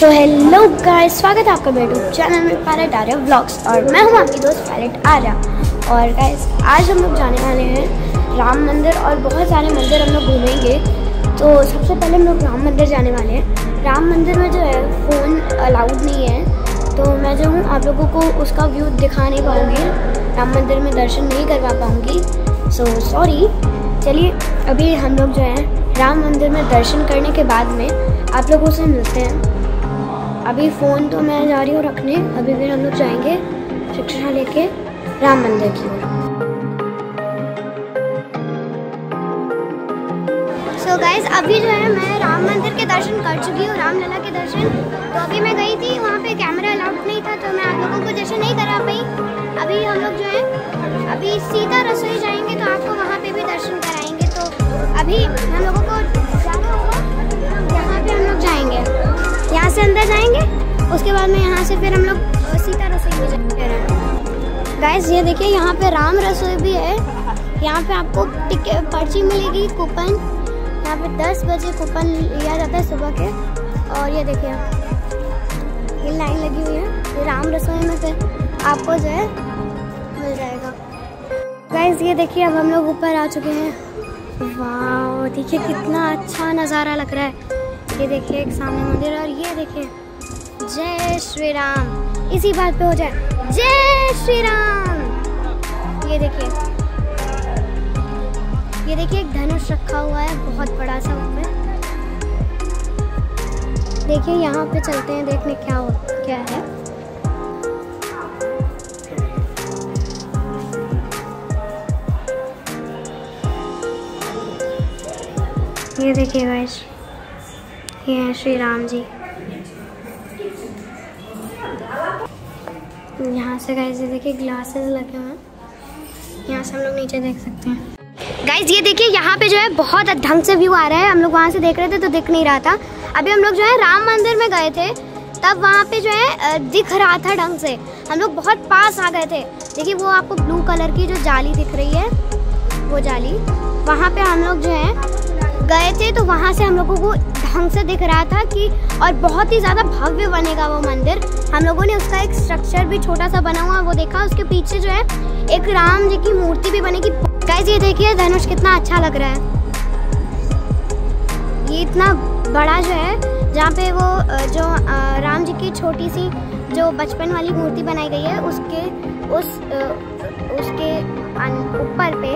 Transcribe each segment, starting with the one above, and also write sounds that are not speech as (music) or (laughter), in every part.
So hello guys स्वागत है आपका मेरे यूट्यूब चैनल में पैलेट आ आर्या व्लॉग्स और मैं हूँ आपकी दोस्त पैलेट आर्या और गाइस आज हम लोग जाने वाले हैं राम मंदिर और बहुत सारे मंदिर हम लोग घूमेंगे। तो सबसे पहले हम लोग राम मंदिर जाने वाले हैं। राम मंदिर में जो है फ़ोन अलाउड नहीं है। तो मैं जो हूँ, आप लोगों को उसका व्यू दिखा नहीं पाऊँगी। राम मंदिर में दर्शन नहीं करवा पाऊँगी। सो सॉरी चलिए, अभी हम लोग जो है, राम मंदिर में दर्शन करने के बाद में आप लोगों से मिलते हैं। अभी फ़ोन तो मैं जा रही हूँ रखने। अभी फिर हम लोग जाएँगे शिक्षा लेके राम मंदिर की ओर। सो गाइज़ अभी जो है मैं राम मंदिर के दर्शन कर चुकी हूँ, रामलला के दर्शन। तो अभी मैं गई थी, वहाँ पे कैमरा अलाउड नहीं था तो मैं आप लोगों को दर्शन नहीं करा पाई। अभी हम लोग जो है, अभी सीधा रसोई जाएँगे तो आपको वहाँ पे भी दर्शन कराएँगे। तो अभी हम लोगों को उसके बाद में यहाँ से फिर हम लोग सीता रसोई में जाएँगे ये देखिए, यहाँ पे राम रसोई भी है। यहाँ पे आपको टिकट पर्ची मिलेगी, कूपन। यहाँ पे 10 बजे कूपन लिया जाता है सुबह के। और ये देखिए ये लाइन लगी हुई है। ये राम रसोई में फिर आपको जो है मिल जाएगा। गाइस ये देखिए, अब हम लोग ऊपर आ चुके हैं। वाह देखिए कितना अच्छा नज़ारा लग रहा है। ये देखिए, एक सामने मंदिर और ये देखिए। जय श्री राम इसी बात पे हो जाए। जय श्री राम ये देखिए। ये देखिए, एक धनुष रखा हुआ है, बहुत बड़ा सा ऊपर देखिए, यहाँ पे चलते हैं, देखने क्या हो, क्या है। ये देखिए गाइस ये हैं श्री राम जी। यहाँ से गाइस ये देखिए ग्लासेस लगे हुए हैं। यहाँ से हम लोग नीचे देख सकते हैं। गाइस ये देखिए, यहाँ पे जो है बहुत ढंग से व्यू आ रहा है। हम लोग वहाँ से देख रहे थे तो दिख नहीं रहा था। अभी हम लोग जो है राम मंदिर में गए थे, तब वहाँ पे जो है दिख रहा था ढंग से। हम लोग बहुत पास आ गए थे। देखिए, वो आपको ब्लू कलर की जो जाली दिख रही है, वो जाली। वहाँ पे हम लोग जो है गए थे तो वहाँ से हम लोगों को ढंग से दिख रहा था कि और बहुत ही ज़्यादा भव्य बनेगा वो मंदिर। हम लोगों ने उसका एक स्ट्रक्चर भी छोटा सा बना हुआ, वो देखा। उसके पीछे जो है, एक राम जी की मूर्ति भी बनेगी। गाइस ये देखिए, धनुष कितना अच्छा लग रहा है। ये इतना बड़ा जो है, जहाँ पे वो जो राम जी की छोटी सी जो बचपन वाली मूर्ति बनाई गई है, उसके, उस उसके ऊपर पे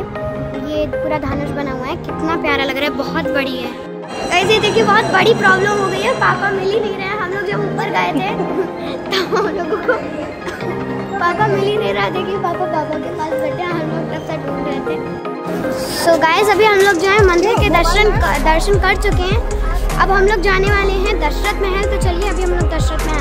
ये पूरा धनुष बना हुआ है। कितना प्यारा लग रहा है, बहुत बड़ी है। ऐसे देखिए, बहुत बड़ी प्रॉब्लम हो गई है। पापा मिल ही नहीं रहे हैं। हम लोग जब ऊपर गए थे तो हम लोगों को पापा मिल ही नहीं रहा। देखिए, पापा पापा के पास बैठे हम लोग तब से ढूंढ रहे थे। सो so गाइस अभी हम लोग जो है मंदिर के दर्शन दर्शन कर चुके हैं। अब हम लोग जाने वाले हैं दशरथ महल। तो चलिए, अभी हम लोग दशरथ महल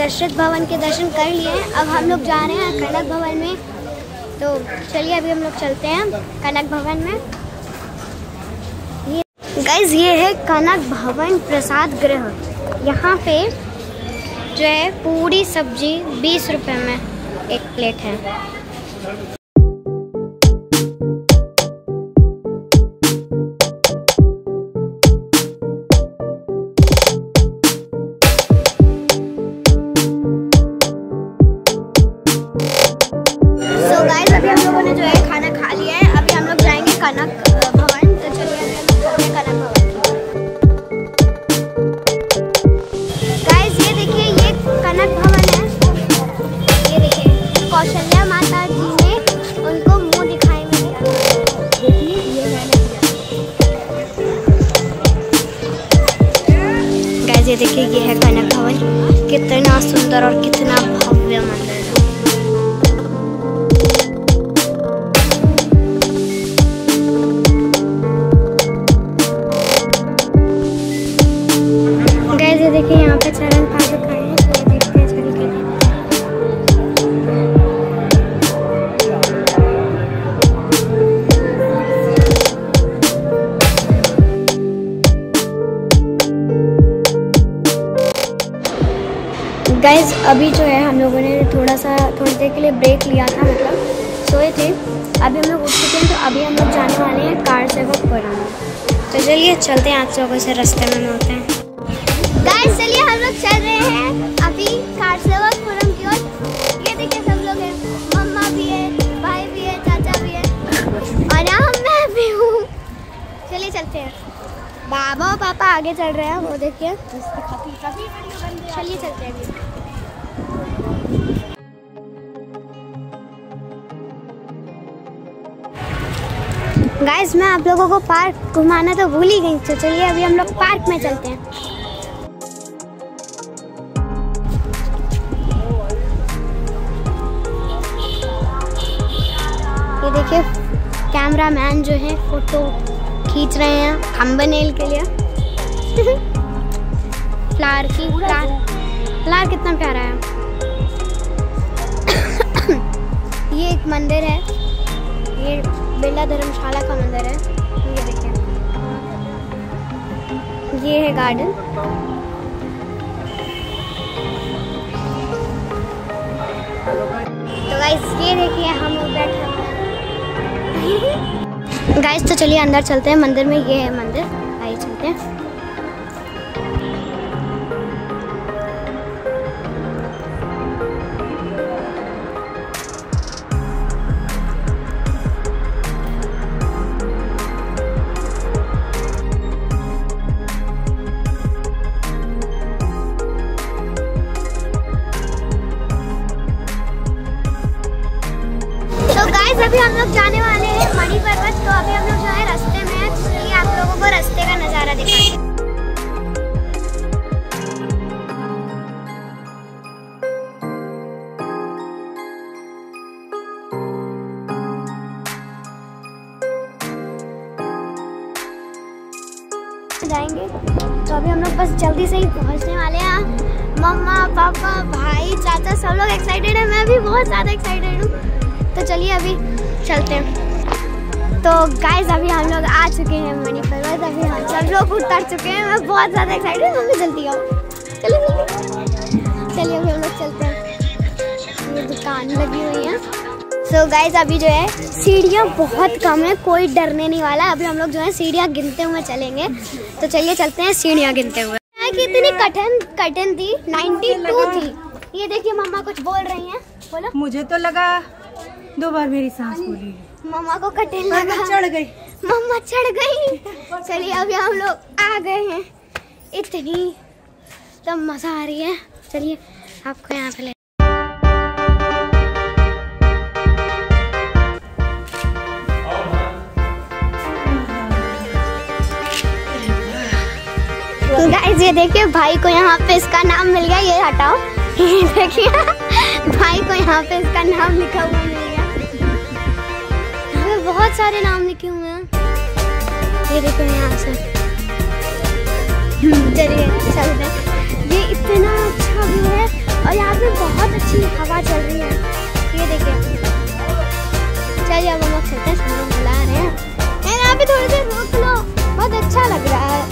दशरथ भवन के दर्शन कर लिए हैं। अब हम लोग जा रहे हैं कनक भवन में। तो चलिए अभी हम लोग चलते हैं कनक भवन में। ये गाइज़ ये है कनक भवन प्रसाद गृह। यहाँ पे जो है पूरी सब्ज़ी बीस रुपए में एक प्लेट है। देखिए ये है कनक भवन। कितना सुंदर और कितना भव्य मंदिर गाइस अभी जो है हम लोगों ने थोड़ा सा, थोड़ी देर के लिए ब्रेक लिया था मतलब। सोए थे। अभी हम लोग उठ चुके हैं तो अभी हम लोग जाने वाले हैं कार सेवकपुरम तो चलिए, चलते हैं आप लोगों से रास्ते में, मिलते हैं। गाइस चलिए, हम लोग चल रहे हैं अभी कार सेवकपुरम की ओर। ये देखिए, सब लोग हैं। मम्मा भी है, भाई भी है, चाचा भी है। और यहाँ मैं भी हूँ। चलिए, चलते हैं। बाबा और पापा आगे चल रहे हैं, वो देखिए। चलिए, चलते हैं। गाइस मैं आप लोगों को पार्क घुमाना तो भूल ही गई तो चलिए अभी हम लोग पार्क में चलते हैं। ये देखिए कैमरा मैन जो है, फ़ोटो खींच रहे हैं थंबनेल के लिए। (laughs) फ्लावर की फ्लावर फ्लावर कितना प्यारा है। (coughs) ये एक मंदिर है। ये बिरला धर्मशाला का मंदिर है। ये देखें ये है गार्डन तो गाइस ये देखिए, हम लोग बैठे गाइस (laughs) तो चलिए अंदर चलते हैं। मंदिर में ये है मंदिर। आइए चलते हैं। जाएँगे। तो अभी हम लोग बस जल्दी से ही पहुँचने वाले हैं। मम्मा, पापा, भाई, चाचा सब लोग एक्साइटेड है। मैं भी बहुत ज़्यादा एक्साइटेड हूँ। तो चलिए अभी चलते हैं। तो गाइस अभी हम लोग आ चुके हैं मणि पर्वत। अभी हम सब लोग उतर चुके हैं। मैं बहुत ज़्यादा एक्साइटेड हूँ। जल्दी आओ। चलो जल्दी। चलिए, अभी हम लोग चलते हैं। दुकान लगी हुई है। सो so गाइस अभी जो है सीढ़ियाँ बहुत कम है कोई डरने नहीं वाला। अभी हम लोग जो है सीढ़ियाँ गिनते हुए चलेंगे। तो चलिए चलते हैं सीढ़ियाँ गिनते हुए। यहाँ की इतनी कठिन कठिन थी 92 थी। ये देखिए मम्मा कुछ बोल रही हैं। बोलो। मुझे तो लगा दो बार मेरी सांस फूली मम्मा को कठिन लगा। चढ़ गई। मम्मा चढ़ गई। चलिए अभी हम लोग आ गए हैं। इतनी तो मज़ा आ रही है। चलिए आपको यहाँ पे ले ये देखिए, भाई को यहाँ पे इसका नाम मिल गया, ये हटाओ। (laughs) देखिए, भाई को यहाँ पे इसका नाम लिखा हुआ मिल गया। यहाँ पे बहुत सारे नाम लिखे हुए हैं। ये देखो यहाँ से। चलिए, चलते ये इतना अच्छा व्यू है और यहाँ पे बहुत अच्छी हवा चल रही है। ये देखिए। चलिए, अब हम लोग चलते हैं बुला रहे हैं। यहाँ पे थोड़ी देर रोक लो। बहुत अच्छा लग रहा है।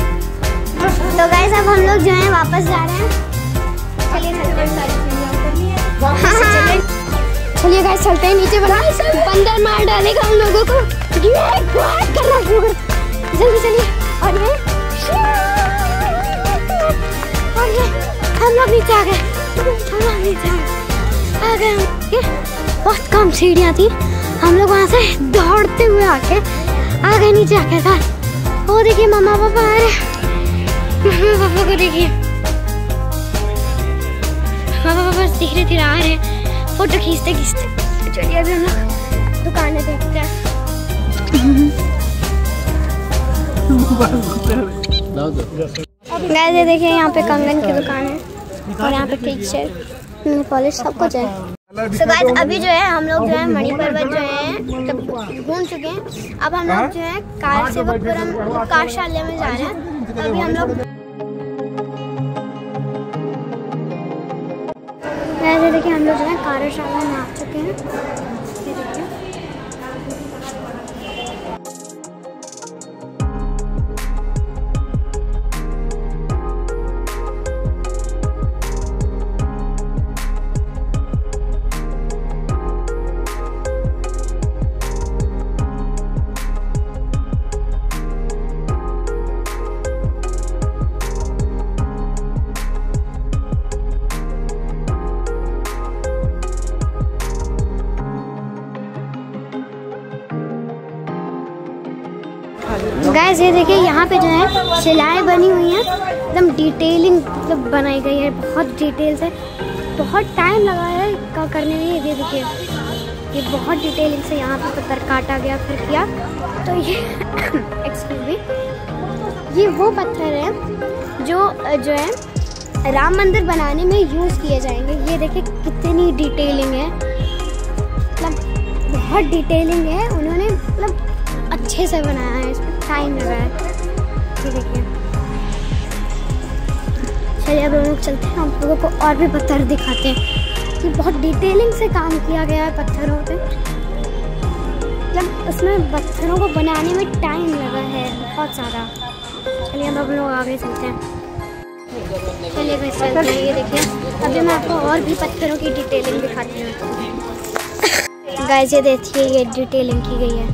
अब हम लोग जो है वापस जा रहे हैं। चलिए हैं हाँ, हाँ। गाइस चलते हैं नीचे बना बंदर मार डालेगा हम लोगों को। ये बहुत कर रहा है जल्दी चलिए। और ये? और ये? हम लोग नीचे आ गए। हम लोग नीचे आ गए। बहुत कम सीढ़ियाँ थी। हम लोग वहाँ से दौड़ते हुए आके आ गए नीचे आके। साथ वो देखिए मम्मा पापा आ रहे मम्मा पापा को देखिए मम्मा पापा बस धीरे धीरे आ रहे हैं। फ़ोटो खींचते खींचते। चलिए अभी हम लोग दुकानें देखते हैं। गाइस ये देखिए यहाँ पे कंगन की दुकान है और यहाँ पे टीचर पॉलिश सब कुछ है। तो गाइस अभी जो है हम लोग जो है मणि पर्वत जो है मतलब घूम चुके हैं। अब हम लोग जो है कार सेवकपुरम कारशाला में जा रहे हैं। तो अभी हम लोग देखिए हम लोग जो है कार्यशाला में आ चुके हैं। गैस ये देखिए, यहाँ पे जो है शिलाएँ बनी हुई हैं। एकदम डिटेलिंग मतलब बनाई गई है। बहुत डिटेल से बहुत टाइम लगा है का करने में। ये देखिए, ये बहुत डिटेलिंग से यहाँ पे पत्थर काटा गया, फिर किया। तो ये (coughs) एक्सक्यूज मी ये वो पत्थर है जो जो है, राम मंदिर बनाने में यूज़ किए जाएँगे। ये देखिए, कितनी डिटेलिंग है। मतलब बहुत डिटेलिंग है। उन्होंने मतलब अच्छे से बनाया है इसमें टाइम लगा है। ये देखिए चलिए, अब हम लोग चलते हैं। हम लोगों को और भी पत्थर दिखाते हैं। कि बहुत डिटेलिंग से काम किया गया है पत्थरों पे। मतलब उसमें पत्थरों को बनाने में टाइम लगा है, बहुत ज़्यादा। चलिए अब हम लोग आगे चलते हैं। चलिए हैं। ये देखिए, अभी मैं आपको और भी पत्थरों की डिटेलिंग दिखाती हूँ। गाइस ये देखिए, ये डिटेलिंग की गई है।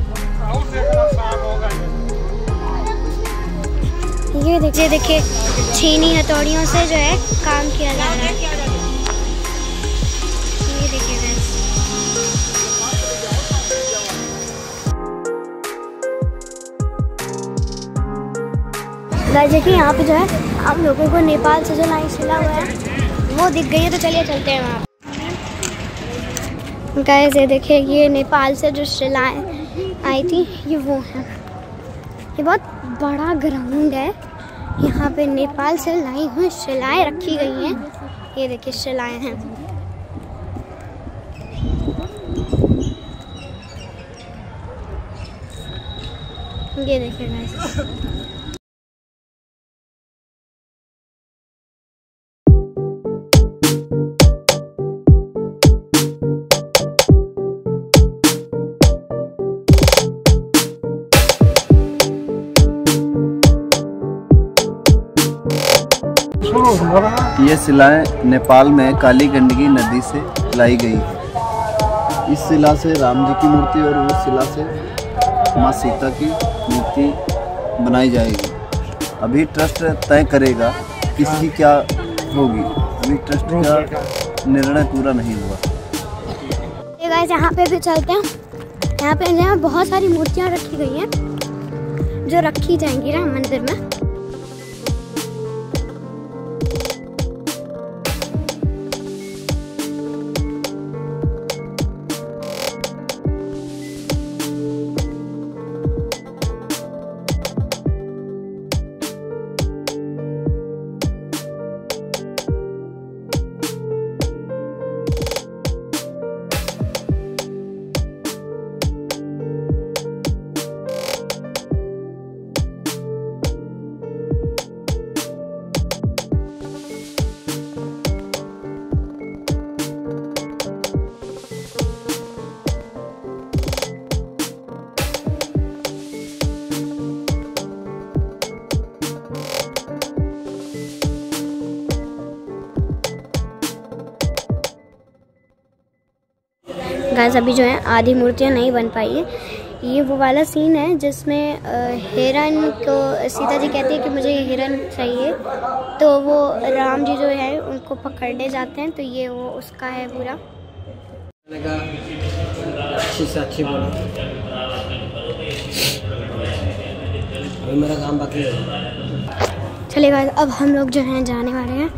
ये देखिए देखिए छीनी हथौड़ियों से जो है काम किया जा रहा है। देखिए यहाँ पे जो है, आप लोगों को नेपाल से जो लाइन सिला हुआ है, वो दिख गई है तो चलिए चलते हैं वहाँ। गैस ये देखिए, ये नेपाल से जो शिलाएँ आई थी, ये वो है। ये बहुत बड़ा ग्राउंड है। यहाँ पे नेपाल से लाई हुई, शिलाएँ रखी गई हैं। ये देखिए, शिलाएँ हैं। ये देखिए। ये शिलाएँ नेपाल में काली गंडकी नदी से लाई गई। इस शिला से राम जी की मूर्ति और उस शिला से माँ सीता की मूर्ति बनाई जाएगी। अभी ट्रस्ट तय करेगा किसकी क्या होगी। अभी ट्रस्ट का निर्णय पूरा नहीं हुआ। यहाँ पे भी चलते हैं। यहाँ पे बहुत सारी मूर्तियाँ रखी गई हैं, जो रखी जाएँगी राम मंदिर में। गाइस अभी जो है आधी मूर्तियाँ नहीं बन पाई हैं। ये वो वाला सीन है जिसमें हिरन को सीता जी कहती है कि मुझे ये हिरन चाहिए। तो वो राम जी जो है उनको पकड़ने जाते हैं तो ये वो उसका है पूरा। अच्छी से अच्छी बोलो। अभी मेरा काम बाकी है। चलिए गाइस अब हम लोग जो हैं जाने वाले हैं।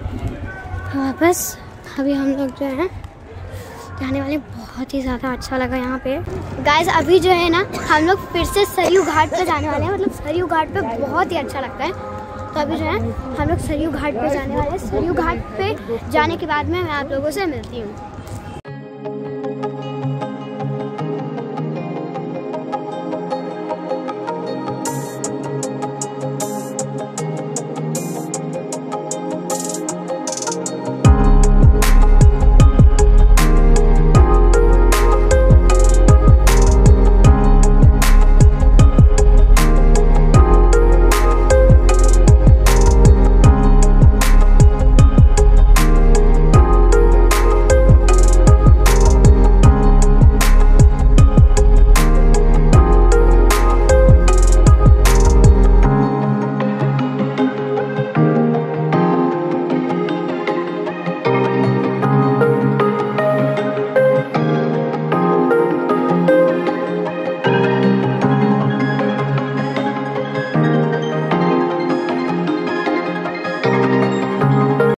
वापस अभी हम लोग जो हैं जाने वाले बहुत ही ज़्यादा अच्छा लगा यहाँ पे। गाइज़ अभी जो है ना, हम लोग फिर से सरयू घाट पर जाने वाले हैं। मतलब सरयू घाट पे बहुत ही अच्छा लगता है। तो अभी जो है, हम लोग सरयू घाट पे जाने वाले हैं। सरयू घाट पे जाने के बाद में मैं आप लोगों से मिलती हूँ।